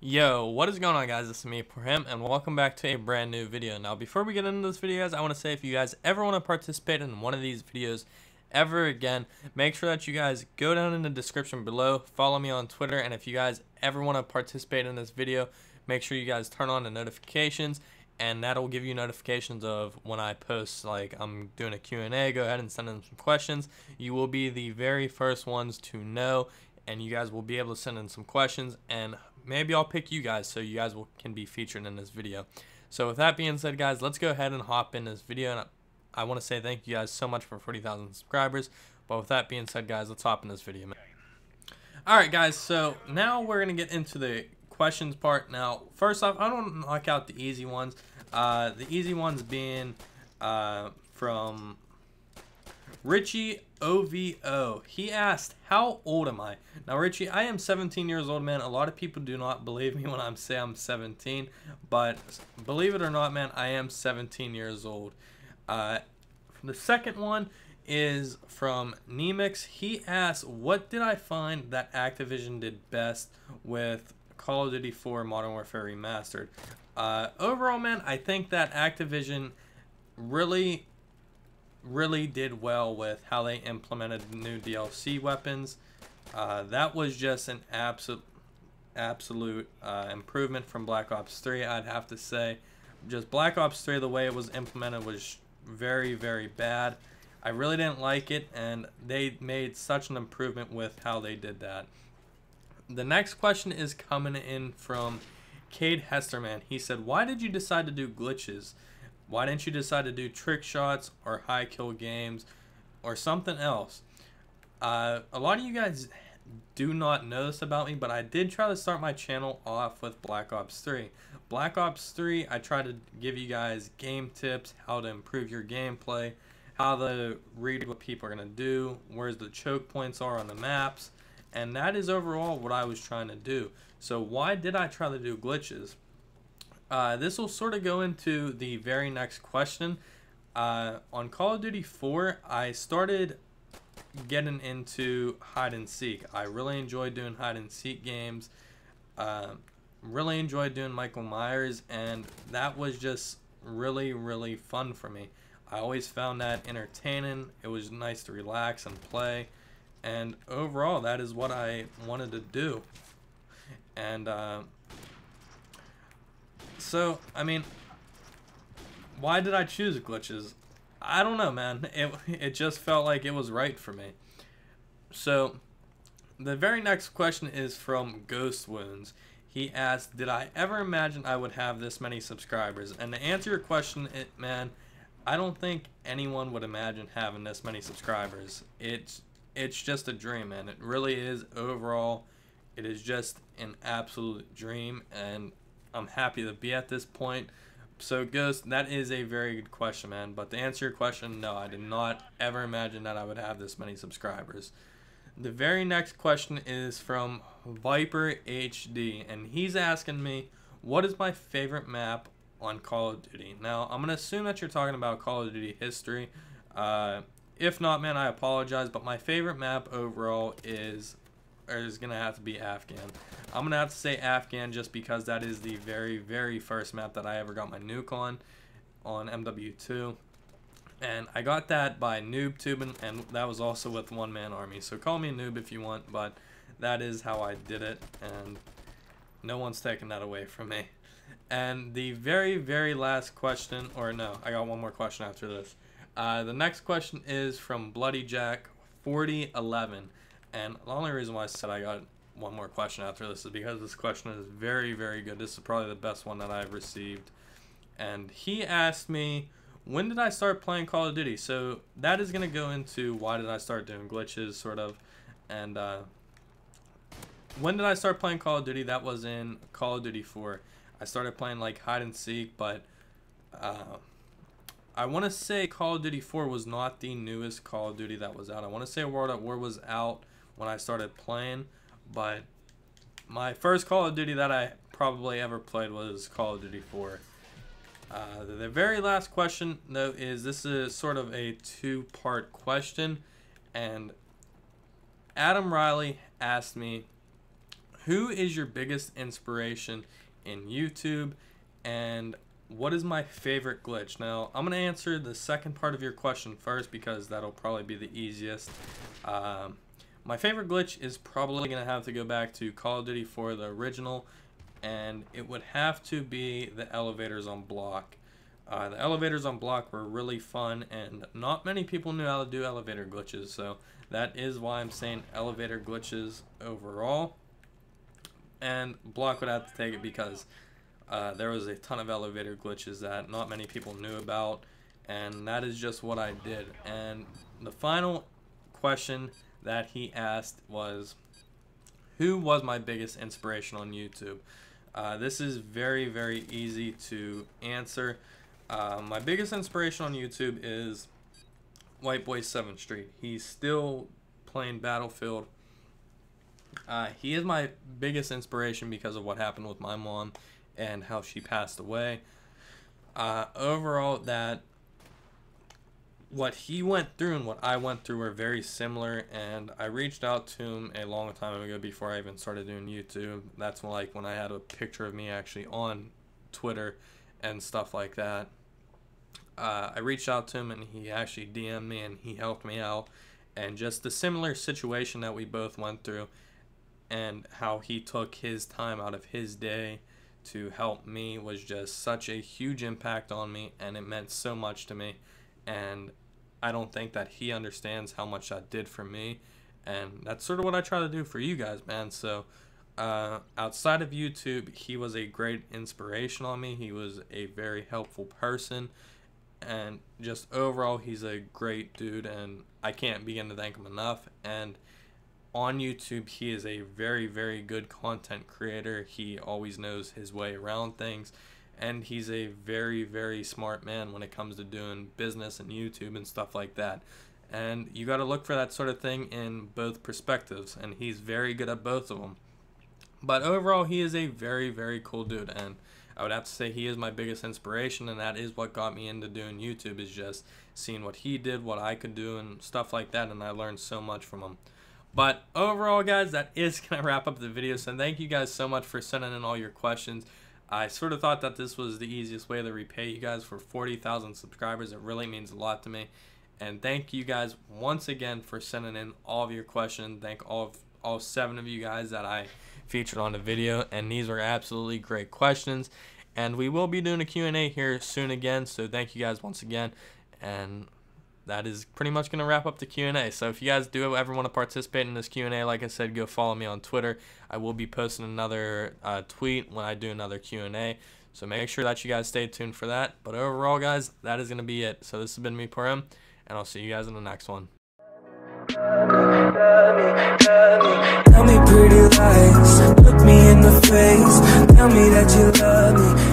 Yo, what is going on guys, this is me, him, and welcome back to a brand new video. Now, before we get into this video, guys, I want to say if you guys ever want to participate in one of these videos ever again, make sure that you guys go down in the description below, follow me on Twitter, and if you guys ever want to participate in this video, make sure you guys turn on the notifications, and that'll give you notifications of when I post, like I'm doing a Q&A, go ahead and send in some questions. You will be the very first ones to know, and you guys will be able to send in some questions, and maybe I'll pick you guys so you guys will, can be featured in this video. So with that being said, guys, let's go ahead and hop in this video. And I, I want to say thank you guys so much for 40,000 subscribers. But with that being said, guys, let's hop in this video. Alright, guys, so now we're going to get into the questions part. Now, first off, I don't knock out the easy ones. Uh, the easy ones being uh, from Richie OVO. He asked, How old am I? Now, Richie, I am 17 years old, man. A lot of people do not believe me when I say I'm 17, but believe it or not, man, I am 17 years old. Uh, the second one is from Nemix. He asked, What did I find that Activision did best with Call of Duty 4 Modern Warfare Remastered? Uh, overall, man, I think that Activision really really did well with how they implemented new DLC weapons. Uh, that was just an absolute absolute uh, improvement from Black Ops 3, I'd have to say. Just Black Ops 3, the way it was implemented was very, very bad. I really didn't like it, and they made such an improvement with how they did that. The next question is coming in from Cade Hesterman. He said, Why did you decide to do glitches? Why didn't you decide to do trick shots or high kill games or something else? Uh, a lot of you guys do not know this about me, but I did try to start my channel off with Black Ops 3. Black Ops 3, I try to give you guys game tips, how to improve your gameplay, how to read what people are going to do, where the choke points are on the maps, and that is overall what I was trying to do. So why did I try to do glitches? Uh, this will sort of go into the very next question. Uh, on Call of Duty 4, I started getting into hide and seek. I really enjoyed doing hide and seek games. Uh, really enjoyed doing Michael Myers, and that was just really, really fun for me. I always found that entertaining. It was nice to relax and play. And overall, that is what I wanted to do. And uh, so, I mean, why did I choose glitches? I don't know, man. It, it just felt like it was right for me. So, the very next question is from Ghost Wounds. He asked, did I ever imagine I would have this many subscribers? And to answer your question, it, man, I don't think anyone would imagine having this many subscribers. It's, it's just a dream, man. It really is overall. It is just an absolute dream, and I'm happy to be at this point. So, Ghost, that is a very good question, man. But to answer your question, no, I did not ever imagine that I would have this many subscribers. The very next question is from Viper HD, and he's asking me, what is my favorite map on Call of Duty? Now, I'm going to assume that you're talking about Call of Duty history. Uh, if not, man, I apologize, but my favorite map overall is is going to have to be Afghan. I'm going to have to say Afghan just because that is the very, very first map that I ever got my nuke on, on MW2. And I got that by noob tubing, and that was also with One Man Army. So call me a noob if you want, but that is how I did it, and no one's taking that away from me. And the very, very last question, or no, I got one more question after this. Uh, the next question is from Bloody Jack 4011. And the only reason why I said I got one more question after this is because this question is very, very good. This is probably the best one that I've received. And he asked me, when did I start playing Call of Duty? So that is going to go into why did I start doing glitches, sort of. And uh, when did I start playing Call of Duty? That was in Call of Duty 4. I started playing like hide and seek, but uh, I want to say Call of Duty 4 was not the newest Call of Duty that was out. I want to say World at War was out when I started playing, but my first Call of Duty that I probably ever played was Call of Duty 4. Uh, the very last question, though, is this is sort of a two part question. And Adam Riley asked me, Who is your biggest inspiration in YouTube? And what is my favorite glitch? Now, I'm going to answer the second part of your question first because that'll probably be the easiest. Um, my favorite glitch is probably going to have to go back to Call of Duty 4, the original, and it would have to be the elevators on Bloc. Uh, the elevators on Bloc were really fun, and not many people knew how to do elevator glitches, so that is why I'm saying elevator glitches overall. And Bloc would have to take it because uh, there was a ton of elevator glitches that not many people knew about, and that is just what I did. And the final question that he asked was, who was my biggest inspiration on YouTube? Uh, this is very, very easy to answer. Uh, my biggest inspiration on YouTube is White Boy 7th Street. He's still playing Battlefield. Uh, he is my biggest inspiration because of what happened with my mom and how she passed away. Uh, overall, that what he went through and what I went through were very similar, and I reached out to him a long time ago before I even started doing YouTube. That's like when I had a picture of me actually on Twitter and stuff like that. Uh, I reached out to him and he actually DM'd me and he helped me out. And just the similar situation that we both went through and how he took his time out of his day to help me was just such a huge impact on me and it meant so much to me. And I don't think that he understands how much that did for me and that's sort of what I try to do for you guys man. So uh, outside of YouTube he was a great inspiration on me. He was a very helpful person and just overall he's a great dude and I can't begin to thank him enough. And on YouTube, he is a very, very good content creator. He always knows his way around things. And he's a very, very smart man when it comes to doing business and YouTube and stuff like that. And you got to look for that sort of thing in both perspectives. And he's very good at both of them. But overall, he is a very, very cool dude. And I would have to say he is my biggest inspiration. And that is what got me into doing YouTube is just seeing what he did, what I could do, and stuff like that. And I learned so much from him. But overall, guys, that is going to wrap up the video. So thank you guys so much for sending in all your questions. I sort of thought that this was the easiest way to repay you guys for 40,000 subscribers. It really means a lot to me. And thank you guys once again for sending in all of your questions. Thank all of all seven of you guys that I featured on the video. And these were absolutely great questions. And we will be doing a Q&A here soon again. So thank you guys once again. And that is pretty much going to wrap up the Q&A. So if you guys do ever want to participate in this Q&A, like I said, go follow me on Twitter. I will be posting another uh, tweet when I do another Q&A. So make sure that you guys stay tuned for that. But overall, guys, that is going to be it. So this has been me, PoorHim, and I'll see you guys in the next one. Tell me pretty lies, look me in the face, tell me that you love me